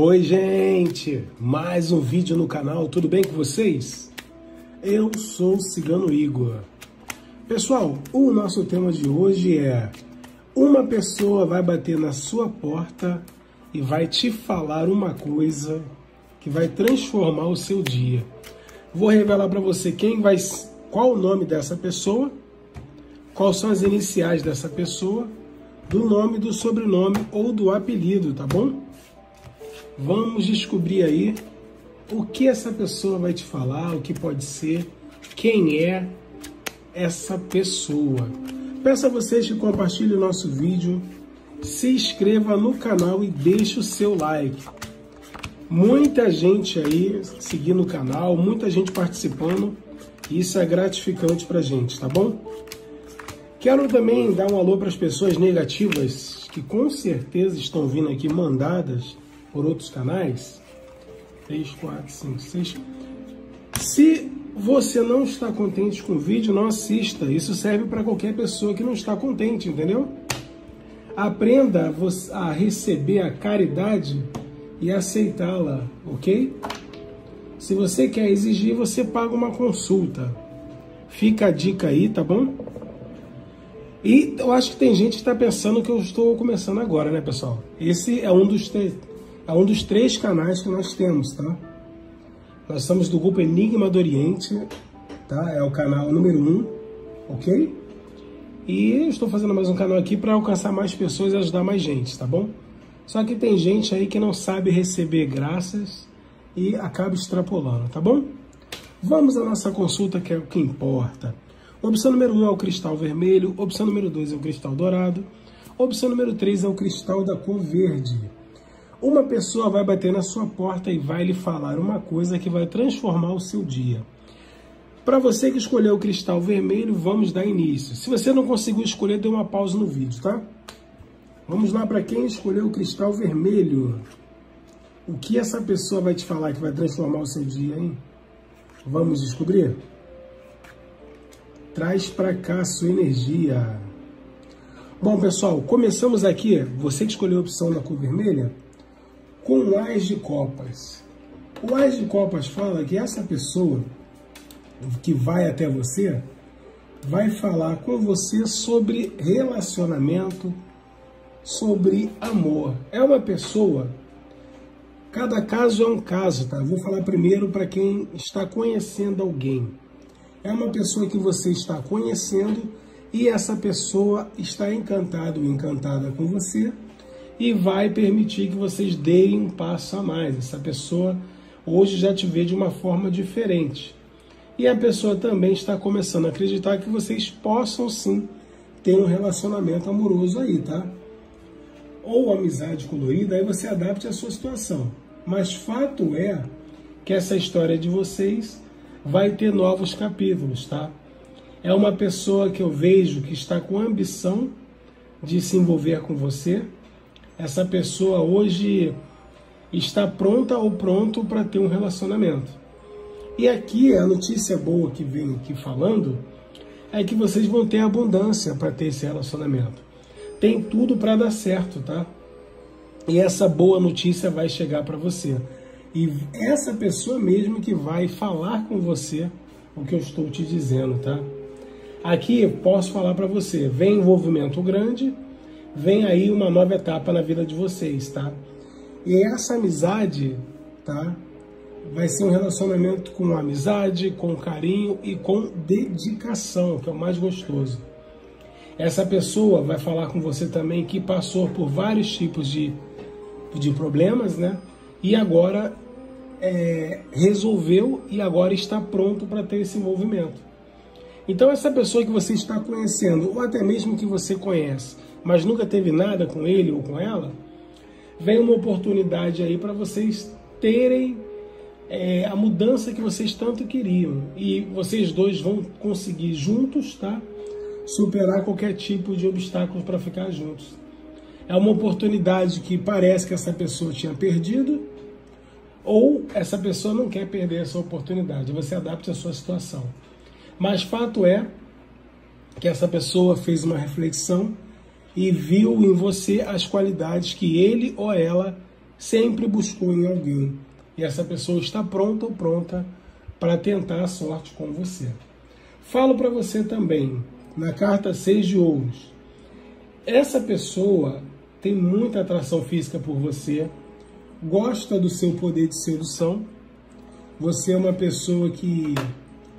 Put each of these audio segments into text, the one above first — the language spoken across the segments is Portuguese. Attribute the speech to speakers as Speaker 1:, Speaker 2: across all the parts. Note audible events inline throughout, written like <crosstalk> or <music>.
Speaker 1: Oi, gente! Mais um vídeo no canal, tudo bem com vocês? Eu sou o Cigano Igor. Pessoal, o nosso tema de hoje é uma pessoa vai bater na sua porta e vai te falar uma coisa que vai transformar o seu dia. Vou revelar para você quem vai, qual o nome dessa pessoa, quais são as iniciais dessa pessoa, do nome, do sobrenome ou do apelido, tá bom? Vamos descobrir aí o que essa pessoa vai te falar, o que pode ser, quem é essa pessoa. Peço a vocês que compartilhem o nosso vídeo, se inscreva no canal e deixe o seu like. Muita gente aí seguindo o canal, muita gente participando, isso é gratificante pra gente, tá bom? Quero também dar um alô para as pessoas negativas que com certeza estão vindo aqui mandadas por outros canais. 3, 4, 5, 6. Se você não está contente com o vídeo, não assista. Isso serve para qualquer pessoa que não está contente, entendeu? Aprenda a receber a caridade e aceitá-la, ok? Se você quer exigir, você paga uma consulta. Fica a dica aí, tá bom? E eu acho que tem gente que está pensando que eu estou começando agora, né, pessoal? Esse é um dos é um dos três canais que nós temos, tá? Nós somos do grupo Enigma do Oriente, tá? É o canal número um, ok? E estou fazendo mais um canal aqui para alcançar mais pessoas e ajudar mais gente, tá bom? Só que tem gente aí que não sabe receber graças e acaba extrapolando, tá bom? Vamos à nossa consulta, que é o que importa. Opção número 1 um é o cristal vermelho, opção número 2 é o cristal dourado, opção número 3 é o cristal da cor verde. Uma pessoa vai bater na sua porta e vai lhe falar uma coisa que vai transformar o seu dia. Para você que escolheu o cristal vermelho, vamos dar início. Se você não conseguiu escolher, dê uma pausa no vídeo, tá? Vamos lá para quem escolheu o cristal vermelho. O que essa pessoa vai te falar que vai transformar o seu dia, hein? Vamos descobrir? Traz para cá a sua energia. Bom, pessoal, começamos aqui. Você que escolheu a opção da cor vermelha, com o Ás de Copas. O Ás de Copas fala que essa pessoa que vai até você vai falar com você sobre relacionamento, sobre amor. É uma pessoa, cada caso é um caso, tá? Vou falar primeiro para quem está conhecendo alguém. É uma pessoa que você está conhecendo e essa pessoa está encantada ou encantada com você e vai permitir que vocês deem um passo a mais. Essa pessoa hoje já te vê de uma forma diferente. E a pessoa também está começando a acreditar que vocês possam sim ter um relacionamento amoroso aí, tá? Ou amizade colorida, aí você adapte a sua situação. Mas fato é que essa história de vocês vai ter novos capítulos, tá? É uma pessoa que eu vejo que está com ambição de se envolver com você, essa pessoa hoje está pronta ou pronto para ter um relacionamento. E aqui a notícia boa que vem aqui falando é que vocês vão ter abundância para ter esse relacionamento. Tem tudo para dar certo, tá? E essa boa notícia vai chegar para você. E essa pessoa mesmo que vai falar com você o que eu estou te dizendo, tá? Aqui posso falar para você, vem envolvimento grande, vem aí uma nova etapa na vida de vocês, tá? E essa amizade, tá? Vai ser um relacionamento com amizade, com carinho e com dedicação, que é o mais gostoso. Essa pessoa vai falar com você também que passou por vários tipos de, de problemas, né? E agora é, resolveu e agora está pronto para ter esse envolvimento. Então, essa pessoa que você está conhecendo, ou até mesmo que você conhece, mas nunca teve nada com ele ou com ela, vem uma oportunidade aí para vocês terem é, a mudança que vocês tanto queriam. E vocês dois vão conseguir juntos, tá? Superar qualquer tipo de obstáculo para ficar juntos. É uma oportunidade que parece que essa pessoa tinha perdido, ou essa pessoa não quer perder essa oportunidade. Você adapta a sua situação. Mas fato é que essa pessoa fez uma reflexão e viu em você as qualidades que ele ou ela sempre buscou em alguém. E essa pessoa está pronta ou pronta para tentar a sorte com você. Falo para você também, na carta 6 de ouros, essa pessoa tem muita atração física por você, gosta do seu poder de sedução, você é uma pessoa que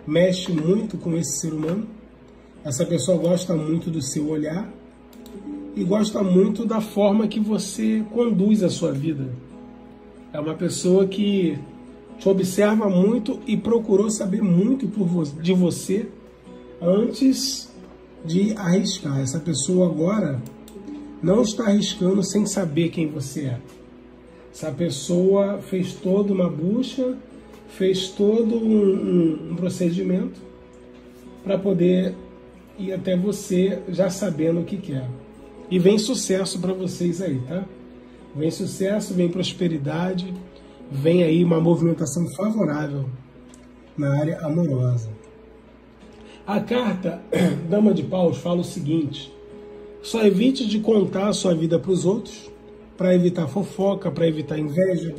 Speaker 1: mexe muito com esse ser humano, essa pessoa gosta muito do seu olhar e gosta muito da forma que você conduz a sua vida. É uma pessoa que te observa muito e procurou saber muito de você antes de arriscar. Essa pessoa agora não está arriscando sem saber quem você é. Essa pessoa fez toda uma busca, fez todo um, um, um procedimento para poder ir até você já sabendo o que quer. E vem sucesso para vocês aí, tá? Vem sucesso, vem prosperidade, vem aí uma movimentação favorável na área amorosa. A carta <clears throat> Dama de Paus fala o seguinte: só evite de contar a sua vida para os outros, para evitar fofoca, para evitar inveja,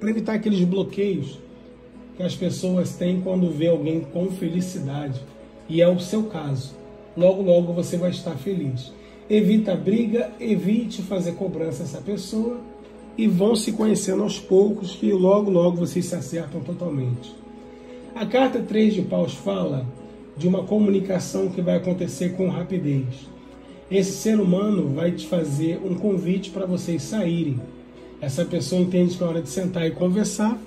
Speaker 1: para evitar aqueles bloqueios que as pessoas têm quando vê alguém com felicidade. E é o seu caso. Logo, logo você vai estar feliz. Evita a briga, evite fazer cobrança a essa pessoa e vão se conhecendo aos poucos, que logo, logo vocês se acertam totalmente. A carta 3 de Paus fala de uma comunicação que vai acontecer com rapidez esse ser humano vai te fazer um convite para vocês saírem. Essa pessoa entende que é hora de sentar e conversar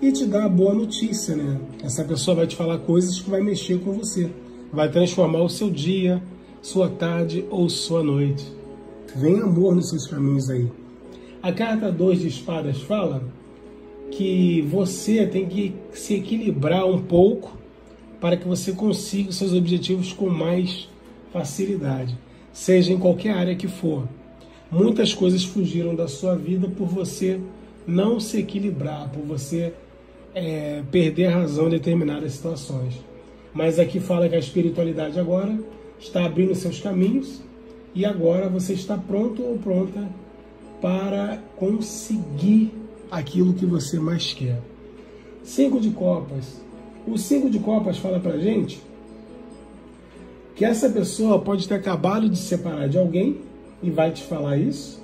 Speaker 1: e te dar a boa notícia, né? Essa pessoa vai te falar coisas que vai mexer com você, vai transformar o seu dia, sua tarde ou sua noite. Vem amor nos seus caminhos aí. A carta 2 de espadas fala que você tem que se equilibrar um pouco para que você consiga seus objetivos com mais facilidade seja em qualquer área que for. Muitas coisas fugiram da sua vida por você não se equilibrar, por você é, perder a razão em determinadas situações. Mas aqui fala que a espiritualidade agora está abrindo seus caminhos e agora você está pronto ou pronta para conseguir aquilo que você mais quer. Cinco de copas. O cinco de copas fala para gente que essa pessoa pode ter acabado de se separar de alguém e vai te falar isso.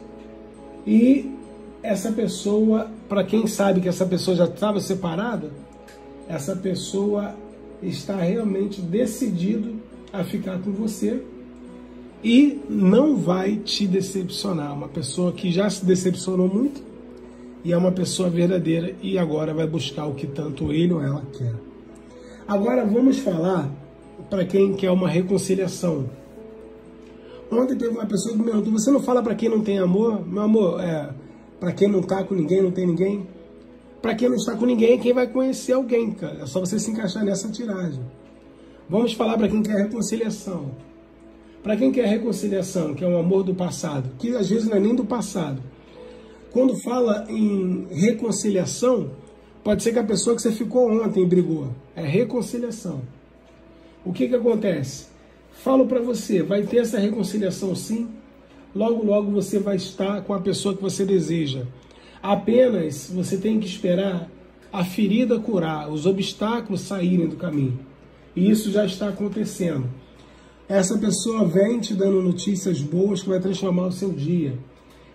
Speaker 1: E essa pessoa, para quem sabe que essa pessoa já estava separada, essa pessoa está realmente decidido a ficar com você e não vai te decepcionar. Uma pessoa que já se decepcionou muito e é uma pessoa verdadeira e agora vai buscar o que tanto ele ou ela quer. Agora vamos falar para quem quer uma reconciliação. Ontem teve uma pessoa que me perguntou: você não fala para quem não tem amor? Meu amor, é, para quem não está com ninguém, não tem ninguém. Para quem não está com ninguém, quem vai conhecer alguém, cara. É só você se encaixar nessa tiragem. Vamos falar para quem quer reconciliação. Para quem quer reconciliação, que é um amor do passado, que às vezes não é nem do passado. Quando fala em reconciliação, pode ser que a pessoa que você ficou ontem brigou. É reconciliação. O que, que acontece? Falo para você, vai ter essa reconciliação sim. Logo, logo você vai estar com a pessoa que você deseja. Apenas você tem que esperar a ferida curar, os obstáculos saírem do caminho. E isso já está acontecendo. Essa pessoa vem te dando notícias boas que vai transformar o seu dia.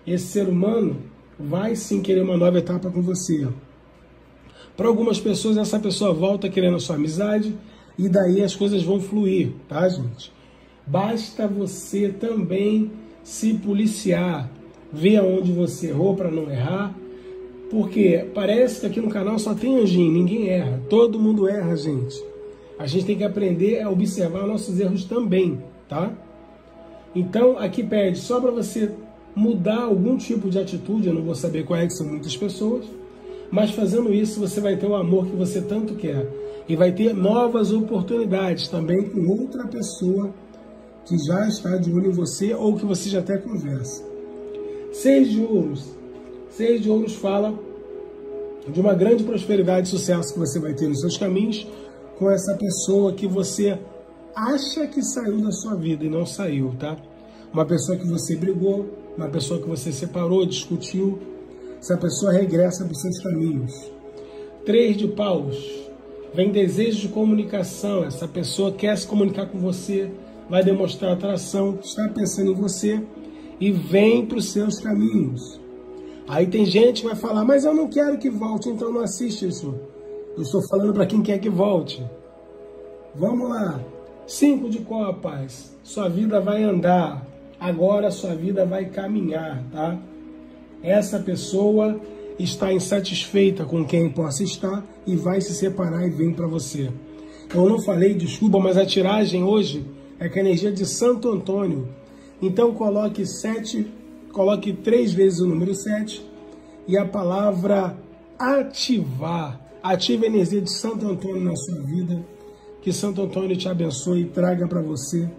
Speaker 1: Esse ser humano vai sim querer uma nova etapa com você. Para algumas pessoas, essa pessoa volta querendo a sua amizade, e daí as coisas vão fluir, tá, gente? Basta você também se policiar, ver aonde você errou para não errar, porque parece que aqui no canal só tem anjinho, ninguém erra, todo mundo erra, gente. A gente tem que aprender a observar nossos erros também, tá? Então, aqui pede só para você mudar algum tipo de atitude, eu não vou saber qual é que são muitas pessoas, mas fazendo isso você vai ter o amor que você tanto quer e vai ter novas oportunidades também com outra pessoa que já está de olho em você ou que você já até conversa. Seis de ouros. Seis de ouros fala de uma grande prosperidade e sucesso que você vai ter nos seus caminhos com essa pessoa que você acha que saiu da sua vida e não saiu, tá? Uma pessoa que você brigou, uma pessoa que você separou, discutiu. essa pessoa regressa para os seus caminhos. Três de paus, vem desejo de comunicação, essa pessoa quer se comunicar com você, vai demonstrar atração, está pensando em você e vem para os seus caminhos. Aí tem gente que vai falar, mas eu não quero que volte, então não assiste isso. Eu estou falando para quem quer que volte. Vamos lá. Cinco de copas. Sua vida vai andar. Agora sua vida vai caminhar, tá? Essa pessoa está insatisfeita com quem possa estar e vai se separar e vem para você. Eu não falei, desculpa, mas a tiragem hoje é com a energia de Santo Antônio. Então coloque sete coloque três vezes o número 7 e a palavra ativar. Ative a energia de Santo Antônio na sua vida. Que Santo Antônio te abençoe e traga para você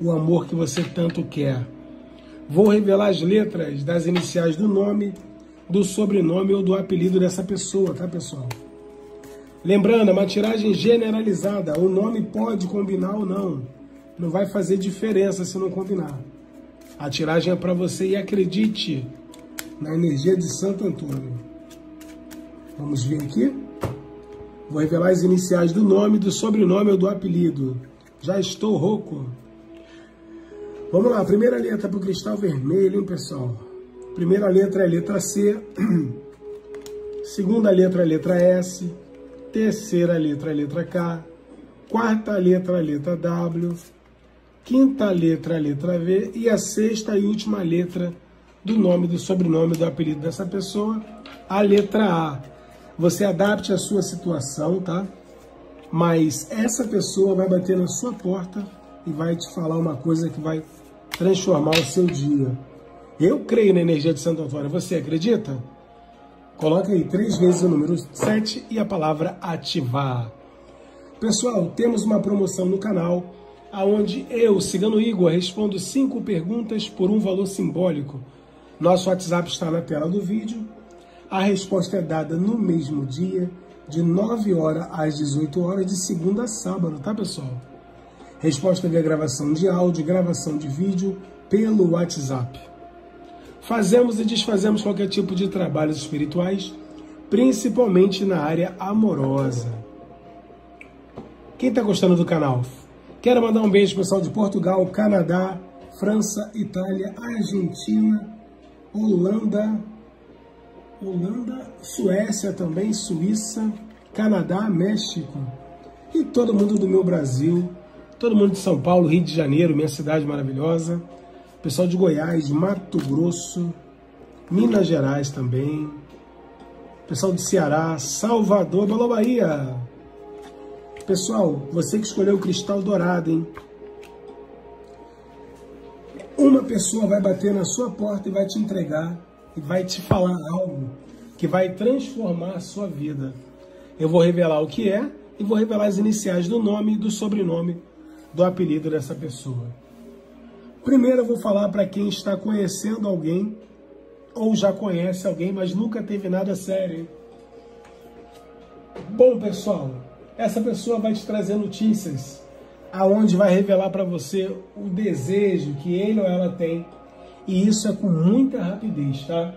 Speaker 1: o amor que você tanto quer. Vou revelar as letras das iniciais do nome, do sobrenome ou do apelido dessa pessoa, tá, pessoal? Lembrando, é uma tiragem generalizada. O nome pode combinar ou não. Não vai fazer diferença se não combinar. A tiragem é para você e acredite na energia de Santo Antônio. Vamos ver aqui. Vou revelar as iniciais do nome, do sobrenome ou do apelido. Já estou rouco. Vamos lá, primeira letra para o cristal vermelho, hein, pessoal? Primeira letra é letra C. <clears throat> Segunda letra é letra S. Terceira letra é letra K. Quarta letra é letra W quinta letra, a letra V, e a sexta e última letra do nome, do sobrenome, do apelido dessa pessoa, a letra A. Você adapte a sua situação, tá? Mas essa pessoa vai bater na sua porta e vai te falar uma coisa que vai transformar o seu dia. Eu creio na energia de Santo Antônio. Você acredita? Coloca aí três vezes o número 7 e a palavra ativar. Pessoal, temos uma promoção no canal aonde eu, Cigano Igor, respondo cinco perguntas por um valor simbólico. Nosso WhatsApp está na tela do vídeo. A resposta é dada no mesmo dia, de 9 horas às 18 horas, de segunda a sábado, tá, pessoal? Resposta via gravação de áudio, gravação de vídeo pelo WhatsApp. Fazemos e desfazemos qualquer tipo de trabalhos espirituais, principalmente na área amorosa. Quem está gostando do canal? Quero mandar um beijo pessoal de Portugal, Canadá, França, Itália, Argentina, Holanda, Holanda, Suécia também, Suíça, Canadá, México e todo mundo do meu Brasil, todo mundo de São Paulo, Rio de Janeiro, minha cidade maravilhosa, pessoal de Goiás, Mato Grosso, Minas Gerais também, pessoal de Ceará, Salvador, Belo Bahia, Pessoal, você que escolheu o cristal dourado, hein? Uma pessoa vai bater na sua porta e vai te entregar e vai te falar algo que vai transformar a sua vida. Eu vou revelar o que é e vou revelar as iniciais do nome e do sobrenome do apelido dessa pessoa. Primeiro eu vou falar para quem está conhecendo alguém ou já conhece alguém, mas nunca teve nada sério. Bom, pessoal, essa pessoa vai te trazer notícias aonde vai revelar para você o desejo que ele ou ela tem. E isso é com muita rapidez, tá?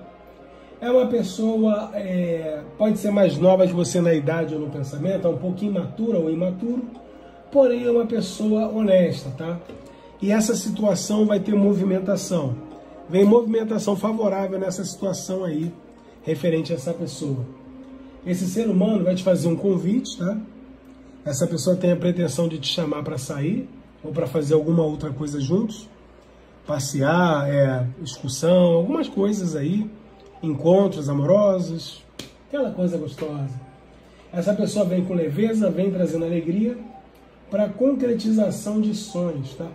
Speaker 1: É uma pessoa, é, pode ser mais nova que você na idade ou no pensamento, é um pouquinho imatura ou imaturo, porém é uma pessoa honesta, tá? E essa situação vai ter movimentação. Vem movimentação favorável nessa situação aí, referente a essa pessoa. Esse ser humano vai te fazer um convite, tá? essa pessoa tem a pretensão de te chamar para sair ou para fazer alguma outra coisa juntos, passear, é, excursão, algumas coisas aí, encontros amorosos, aquela coisa gostosa. Essa pessoa vem com leveza, vem trazendo alegria para concretização de sonhos, tá?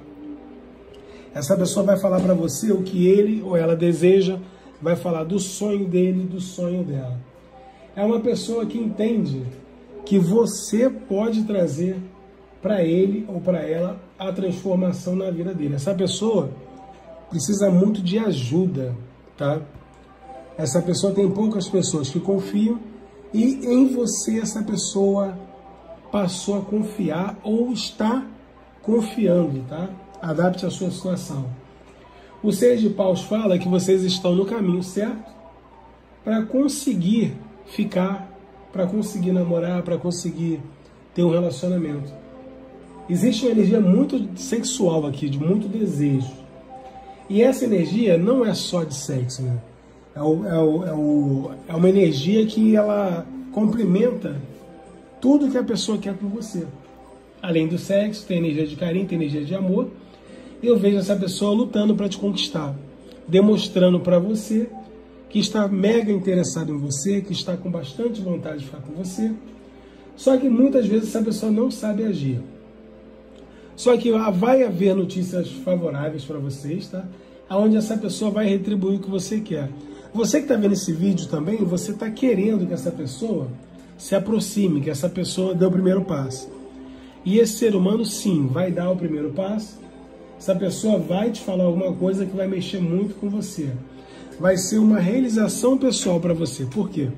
Speaker 1: Essa pessoa vai falar para você o que ele ou ela deseja, vai falar do sonho dele, do sonho dela. É uma pessoa que entende que você pode trazer para ele ou para ela a transformação na vida dele. Essa pessoa precisa muito de ajuda, tá? Essa pessoa tem poucas pessoas que confiam e em você essa pessoa passou a confiar ou está confiando, tá? Adapte a sua situação. O Seis de Paus fala que vocês estão no caminho certo, para conseguir ficar, para conseguir namorar, para conseguir ter um relacionamento. Existe uma energia muito sexual aqui, de muito desejo. E essa energia não é só de sexo, né? É, o, é, o, é, o, é uma energia que ela complementa tudo que a pessoa quer com você. Além do sexo, tem energia de carinho, tem energia de amor. Eu vejo essa pessoa lutando para te conquistar, demonstrando para você que está mega interessado em você, que está com bastante vontade de ficar com você. Só que muitas vezes essa pessoa não sabe agir. Só que vai haver notícias favoráveis para vocês, tá? Onde essa pessoa vai retribuir o que você quer. Você que está vendo esse vídeo também, você está querendo que essa pessoa se aproxime, que essa pessoa dê o primeiro passo. E esse ser humano, sim, vai dar o primeiro passo. Essa pessoa vai te falar alguma coisa que vai mexer muito com você. Vai ser uma realização pessoal para você. Por quê?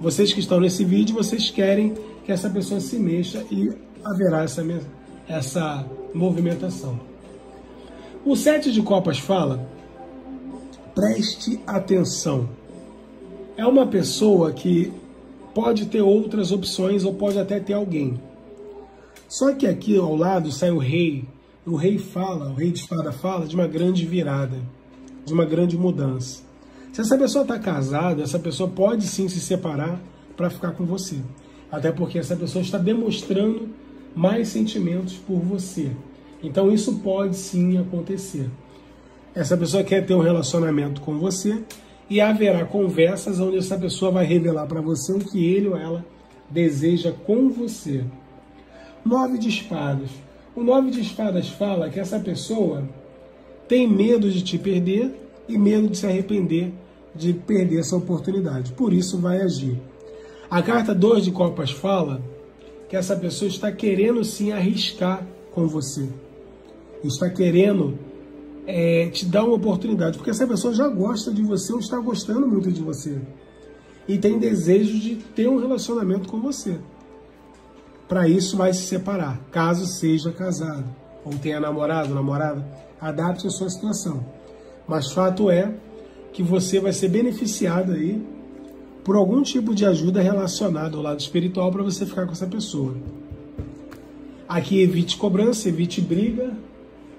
Speaker 1: Vocês que estão nesse vídeo, vocês querem que essa pessoa se mexa e haverá essa mensagem essa movimentação. O Sete de Copas fala: preste atenção. É uma pessoa que pode ter outras opções ou pode até ter alguém. Só que aqui ao lado sai o rei. O rei fala, o rei de espada fala de uma grande virada, de uma grande mudança. Se essa pessoa está casada, essa pessoa pode sim se separar para ficar com você. Até porque essa pessoa está demonstrando mais sentimentos por você. Então isso pode sim acontecer. Essa pessoa quer ter um relacionamento com você e haverá conversas onde essa pessoa vai revelar para você o que ele ou ela deseja com você. Nove de espadas. O nove de espadas fala que essa pessoa tem medo de te perder e medo de se arrepender de perder essa oportunidade. Por isso vai agir. A carta 2 de copas fala que essa pessoa está querendo sim arriscar com você. Está querendo é, te dar uma oportunidade, porque essa pessoa já gosta de você ou está gostando muito de você. E tem desejo de ter um relacionamento com você. Para isso vai se separar, caso seja casado ou tenha namorado, namorada, adapte a sua situação. Mas fato é que você vai ser beneficiado aí por algum tipo de ajuda relacionada ao lado espiritual para você ficar com essa pessoa. Aqui evite cobrança, evite briga.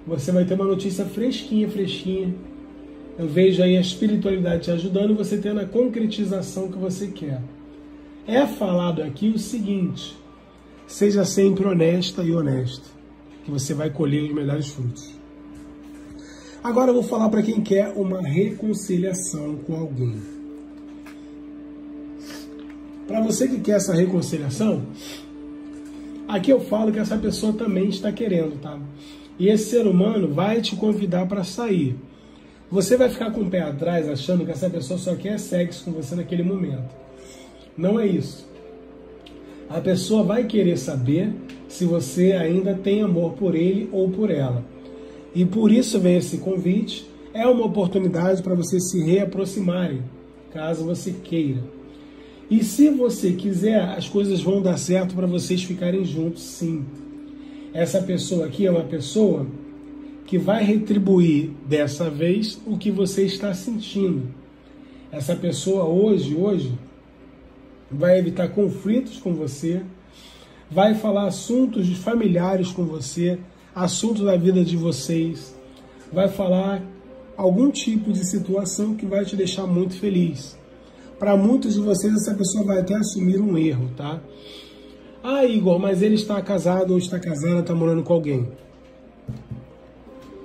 Speaker 1: Você vai ter uma notícia fresquinha, fresquinha. Eu vejo aí a espiritualidade te ajudando você tendo a concretização que você quer. É falado aqui o seguinte: seja sempre honesta e honesto, que você vai colher os melhores frutos. Agora eu vou falar para quem quer uma reconciliação com alguém. Para você que quer essa reconciliação, aqui eu falo que essa pessoa também está querendo, tá? E esse ser humano vai te convidar para sair. Você vai ficar com o pé atrás achando que essa pessoa só quer sexo com você naquele momento. Não é isso. A pessoa vai querer saber se você ainda tem amor por ele ou por ela. E por isso vem esse convite. É uma oportunidade para vocês se reaproximarem, caso você queira. E se você quiser, as coisas vão dar certo para vocês ficarem juntos, sim. Essa pessoa aqui é uma pessoa que vai retribuir dessa vez o que você está sentindo. Essa pessoa hoje, hoje, vai evitar conflitos com você, vai falar assuntos familiares com você, assuntos da vida de vocês, vai falar algum tipo de situação que vai te deixar muito feliz. Para muitos de vocês, essa pessoa vai até assumir um erro, tá? Ah, Igor, mas ele está casado ou está casada, está morando com alguém.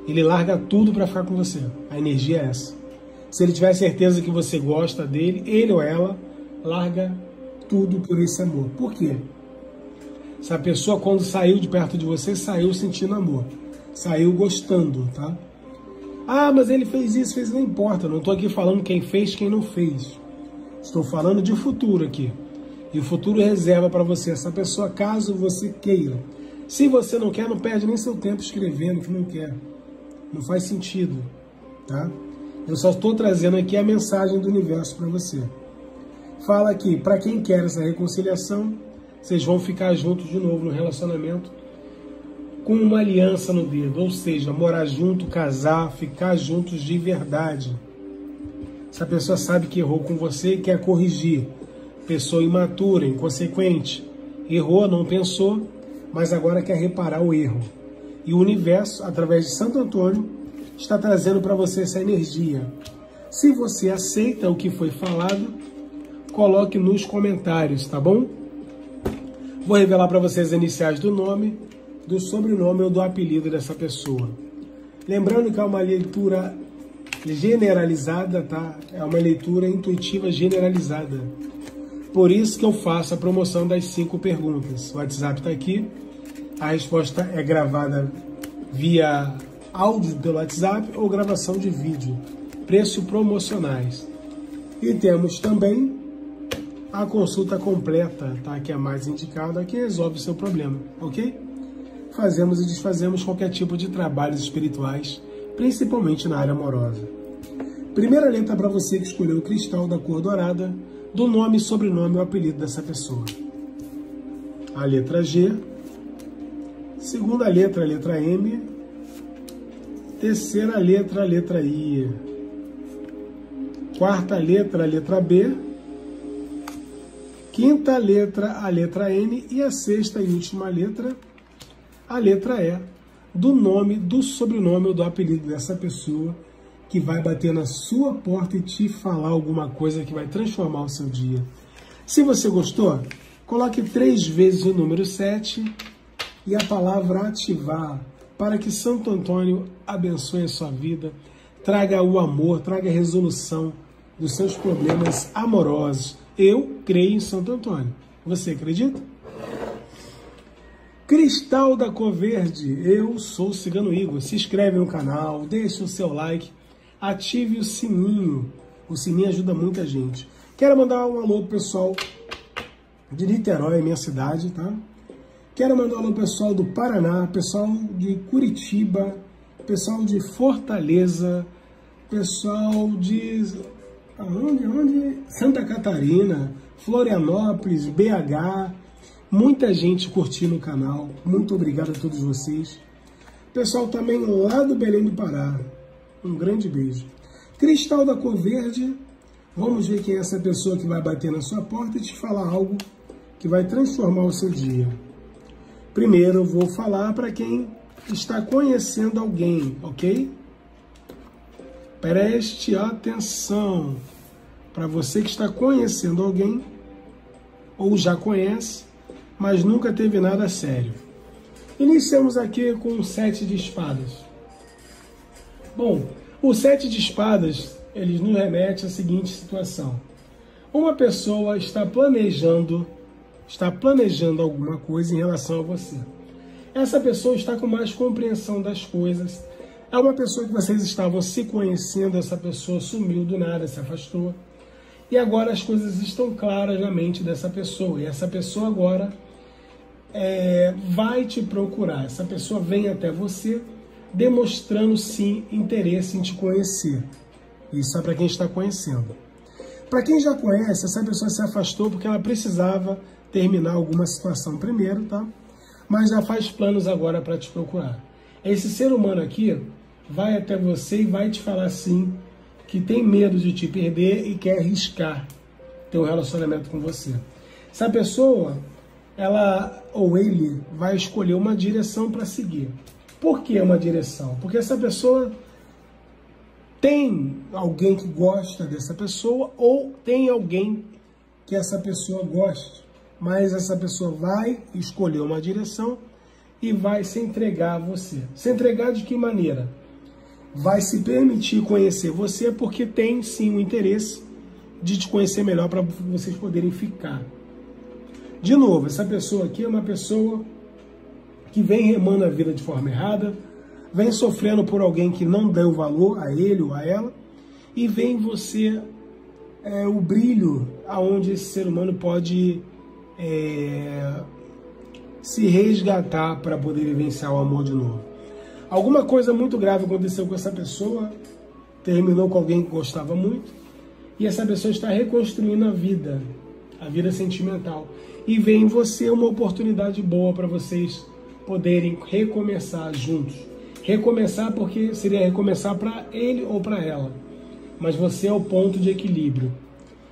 Speaker 1: Ele larga tudo para ficar com você. A energia é essa. Se ele tiver certeza que você gosta dele, ele ou ela larga tudo por esse amor. Por quê? Essa pessoa, quando saiu de perto de você, saiu sentindo amor. Saiu gostando, tá? Ah, mas ele fez isso, fez, não importa. Não estou aqui falando quem fez, quem não fez. Estou falando de futuro aqui. E o futuro reserva para você essa pessoa caso você queira. Se você não quer, não perde nem seu tempo escrevendo que não quer. Não faz sentido, tá? Eu só estou trazendo aqui a mensagem do universo para você. Fala aqui, para quem quer essa reconciliação, vocês vão ficar juntos de novo no relacionamento com uma aliança no dedo, ou seja, morar junto, casar, ficar juntos de verdade Essa pessoa sabe que errou com você e quer corrigir. Pessoa imatura, inconsequente. Errou, não pensou, mas agora quer reparar o erro. E o universo, através de Santo Antônio, está trazendo para você essa energia. Se você aceita o que foi falado, coloque nos comentários, tá bom? Vou revelar para vocês as iniciais do nome, do sobrenome ou do apelido dessa pessoa. Lembrando que é uma leitura generalizada, tá? É uma leitura intuitiva generalizada. Por isso que eu faço a promoção das cinco perguntas. O WhatsApp está aqui. A resposta é gravada via áudio pelo WhatsApp ou gravação de vídeo. Preço promocionais. E temos também a consulta completa, tá? Que é mais indicada, que resolve o seu problema, ok? Fazemos e desfazemos qualquer tipo de trabalhos espirituais, principalmente na área amorosa. Primeira letra para você que escolheu o cristal da cor dourada, do nome, sobrenome ou apelido dessa pessoa. A letra G. Segunda letra, a letra M. Terceira letra, a letra I. Quarta letra, a letra B quinta letra, a letra N, e a sexta e última letra, a letra E, do nome, do sobrenome ou do apelido dessa pessoa que vai bater na sua porta e te falar alguma coisa que vai transformar o seu dia. Se você gostou, coloque três vezes o número 7 e a palavra ativar para que Santo Antônio abençoe a sua vida, traga o amor, traga a resolução dos seus problemas amorosos eu creio em Santo Antônio. Você acredita? Cristal da Cor Verde, eu sou o Cigano Igor. Se inscreve no canal, deixe o seu like, ative o sininho. O sininho ajuda muita gente. Quero mandar um alô pro pessoal de Niterói, minha cidade, tá? Quero mandar um alô pro pessoal do Paraná, pessoal de Curitiba, pessoal de Fortaleza, pessoal de Aonde? Onde? Santa Catarina, Florianópolis, BH. Muita gente curtindo o canal. Muito obrigado a todos vocês. Pessoal também lá do Belém do Pará. Um grande beijo. Cristal da Cor Verde. Vamos ver quem é essa pessoa que vai bater na sua porta e te falar algo que vai transformar o seu dia. Primeiro eu vou falar para quem está conhecendo alguém, ok? Preste atenção. Para você que está conhecendo alguém, ou já conhece, mas nunca teve nada sério. Iniciamos aqui com o sete de espadas. Bom, o sete de espadas, ele nos remete à seguinte situação. Uma pessoa está planejando, está planejando alguma coisa em relação a você. Essa pessoa está com mais compreensão das coisas, é uma pessoa que vocês estavam se conhecendo, essa pessoa sumiu do nada, se afastou. E agora as coisas estão claras na mente dessa pessoa. E essa pessoa agora é, vai te procurar. Essa pessoa vem até você demonstrando sim interesse em te conhecer. Isso é para quem está conhecendo. Para quem já conhece, essa pessoa se afastou porque ela precisava terminar alguma situação primeiro, tá? Mas já faz planos agora para te procurar. Esse ser humano aqui vai até você e vai te falar assim que tem medo de te perder e quer arriscar teu relacionamento com você. Essa pessoa, ela ou ele vai escolher uma direção para seguir. Por que uma direção? Porque essa pessoa tem alguém que gosta dessa pessoa ou tem alguém que essa pessoa gosta, mas essa pessoa vai escolher uma direção e vai se entregar a você. Se entregar de que maneira? Vai se permitir conhecer você porque tem sim o interesse de te conhecer melhor para vocês poderem ficar. De novo, essa pessoa aqui é uma pessoa que vem remando a vida de forma errada, vem sofrendo por alguém que não deu valor a ele ou a ela, e vem você é, o brilho aonde esse ser humano pode é, se resgatar para poder vivenciar o amor de novo. Alguma coisa muito grave aconteceu com essa pessoa, terminou com alguém que gostava muito, e essa pessoa está reconstruindo a vida, a vida sentimental. E vem em você uma oportunidade boa para vocês poderem recomeçar juntos. Recomeçar porque seria recomeçar para ele ou para ela. mas você é o ponto de equilíbrio.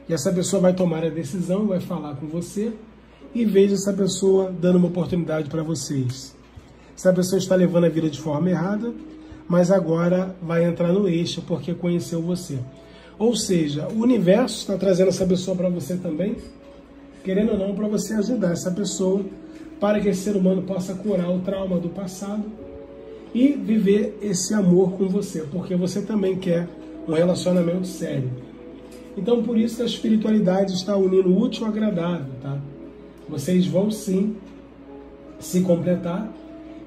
Speaker 1: E essa pessoa vai tomar a decisão, vai falar com você e veja essa pessoa dando uma oportunidade para vocês. Essa pessoa está levando a vida de forma errada, mas agora vai entrar no eixo porque conheceu você. Ou seja, o universo está trazendo essa pessoa para você também, querendo ou não, para você ajudar essa pessoa para que esse ser humano possa curar o trauma do passado e viver esse amor com você, porque você também quer um relacionamento sério. Então, por isso que a espiritualidade está unindo o útil ao agradável, tá? Vocês vão sim se completar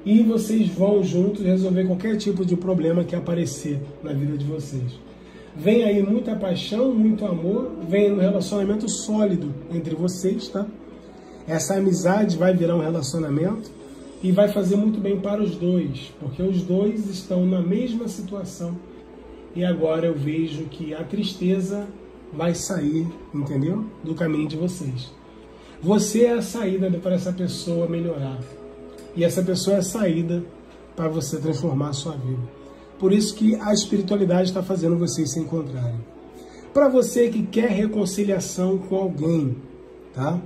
Speaker 1: e vocês vão juntos resolver qualquer tipo de problema que aparecer na vida de vocês. Vem aí muita paixão, muito amor, vem um relacionamento sólido entre vocês, tá? Essa amizade vai virar um relacionamento e vai fazer muito bem para os dois, porque os dois estão na mesma situação. E agora eu vejo que a tristeza vai sair, entendeu? Do caminho de vocês. Você é a saída para essa pessoa melhorar. E essa pessoa é a saída para você transformar a sua vida. Por isso que a espiritualidade está fazendo vocês se encontrarem. Para você que quer reconciliação com alguém, tá?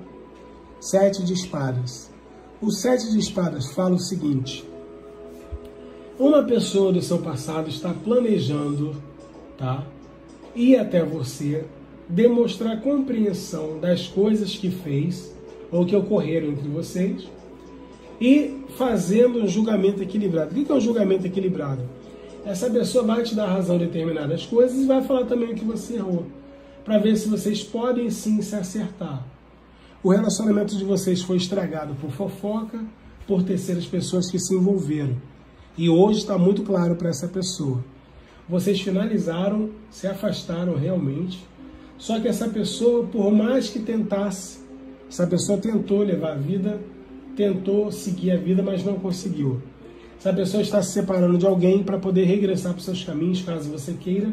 Speaker 1: Sete de espadas. O sete de espadas fala o seguinte: uma pessoa do seu passado está planejando, tá? Ir até você, demonstrar compreensão das coisas que fez ou que ocorreram entre vocês e fazendo um julgamento equilibrado. O que é um julgamento equilibrado? Essa pessoa vai te dar razão em determinadas coisas e vai falar também que você errou, para ver se vocês podem sim se acertar. O relacionamento de vocês foi estragado por fofoca, por terceiras pessoas que se envolveram. E hoje está muito claro para essa pessoa. Vocês finalizaram, se afastaram realmente. Só que essa pessoa, por mais que tentasse, essa pessoa tentou levar a vida, tentou seguir a vida, mas não conseguiu. Essa pessoa está se separando de alguém para poder regressar para os seus caminhos, caso você queira.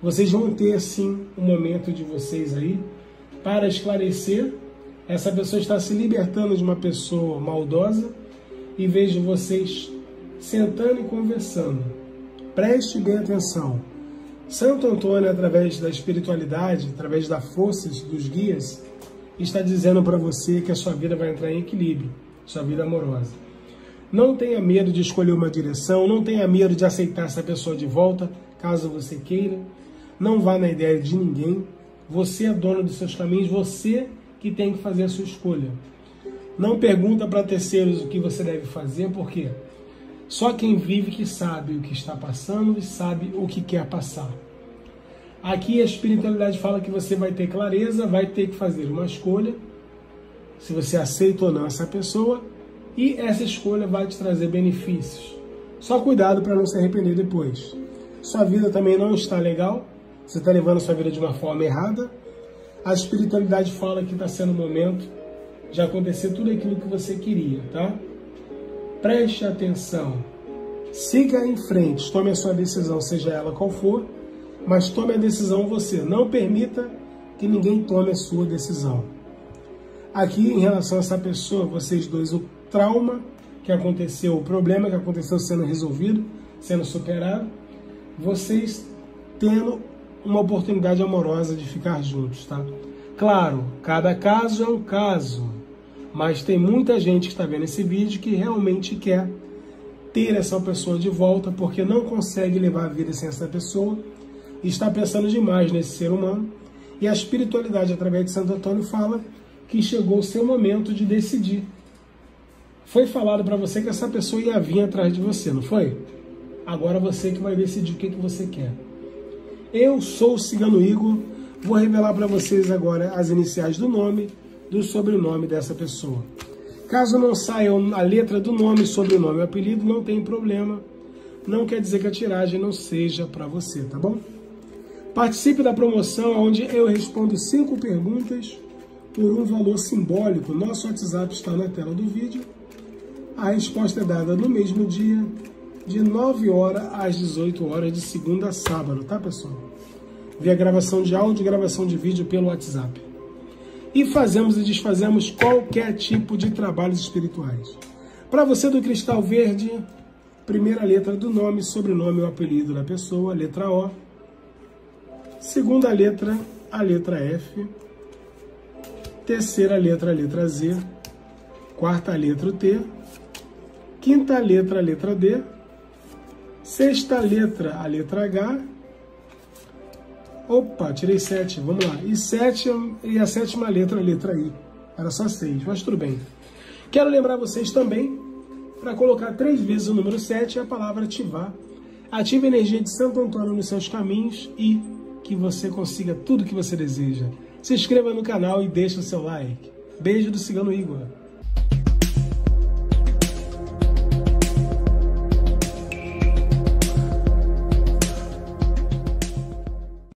Speaker 1: Vocês vão ter, sim, um momento de vocês aí para esclarecer essa pessoa está se libertando de uma pessoa maldosa e vejo vocês sentando e conversando. Preste bem atenção. Santo Antônio, através da espiritualidade, através da força dos guias, está dizendo para você que a sua vida vai entrar em equilíbrio, sua vida amorosa. Não tenha medo de escolher uma direção, não tenha medo de aceitar essa pessoa de volta, caso você queira. Não vá na ideia de ninguém. Você é dono dos seus caminhos, você que tem que fazer a sua escolha. Não pergunta para terceiros o que você deve fazer, porque só quem vive que sabe o que está passando e sabe o que quer passar. Aqui a espiritualidade fala que você vai ter clareza, vai ter que fazer uma escolha, se você aceita ou não essa pessoa, e essa escolha vai te trazer benefícios. Só cuidado para não se arrepender depois. Sua vida também não está legal, você está levando sua vida de uma forma errada, a espiritualidade fala que está sendo o momento de acontecer tudo aquilo que você queria, tá? Preste atenção. Siga em frente, tome a sua decisão, seja ela qual for, mas tome a decisão você. Não permita que ninguém tome a sua decisão. Aqui, em relação a essa pessoa, vocês dois, o trauma que aconteceu, o problema que aconteceu sendo resolvido, sendo superado, vocês tendo uma oportunidade amorosa de ficar juntos, tá? Claro, cada caso é um caso, mas tem muita gente que está vendo esse vídeo que realmente quer ter essa pessoa de volta porque não consegue levar a vida sem essa pessoa, está pensando demais nesse ser humano e a espiritualidade através de Santo Antônio fala que chegou o seu momento de decidir. Foi falado para você que essa pessoa ia vir atrás de você, não foi? Agora você que vai decidir o que, que você quer. Eu sou o Cigano Igor, vou revelar para vocês agora as iniciais do nome, do sobrenome dessa pessoa. Caso não saia a letra do nome, sobrenome apelido, não tem problema. Não quer dizer que a tiragem não seja para você, tá bom? Participe da promoção onde eu respondo cinco perguntas por um valor simbólico. Nosso WhatsApp está na tela do vídeo. A resposta é dada no mesmo dia, de 9 horas às 18 horas, de segunda a sábado, tá, pessoal? Via gravação de áudio e gravação de vídeo pelo WhatsApp. E fazemos e desfazemos qualquer tipo de trabalhos espirituais. Para você do Cristal Verde, primeira letra do nome, sobrenome ou apelido da pessoa, letra O. Segunda letra, a letra F. Terceira letra, a letra Z. Quarta letra, o T. Quinta letra, a letra D. Sexta letra, a letra H. Opa, tirei sete, vamos lá. E, sete, e a sétima letra, a letra I. Era só seis, mas tudo bem. Quero lembrar vocês também para colocar três vezes o número 7 a palavra ativar. Ative a energia de Santo Antônio nos seus caminhos e que você consiga tudo que você deseja. Se inscreva no canal e deixe o seu like. Beijo do Cigano Igor.